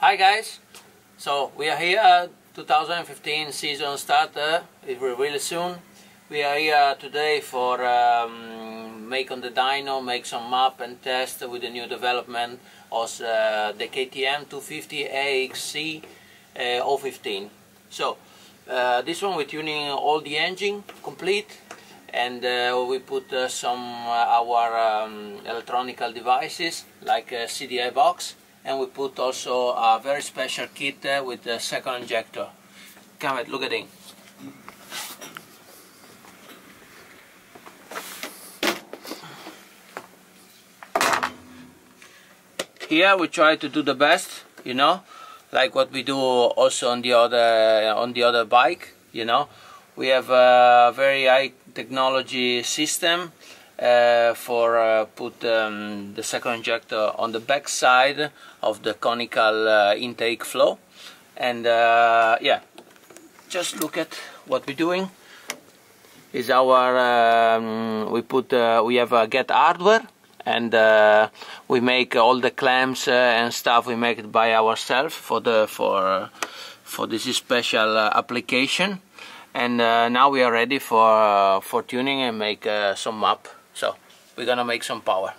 Hi guys, so we are here 2015 season starter, it will really soon. We are here today for um, make on the dyno, make some map and test with the new development of uh, the KTM 250 EXC uh, 015. So uh, this one we're tuning all the engine complete and uh, we put uh, some uh, our um, electronical devices like CDI box and we put also a very special kit with the second injector. Come and look at it. Here we try to do the best, you know, like what we do also on the other on the other bike, you know. We have a very high technology system uh, for uh, put um, the second injector on the back side of the conical uh, intake flow. And uh, yeah just look at what we're doing. Is our um, we put uh, we have a get hardware and we make all the clamps and stuff. We make it by ourselves for the for for this special application. And now we are ready for for tuning and make some map so we're gonna make some power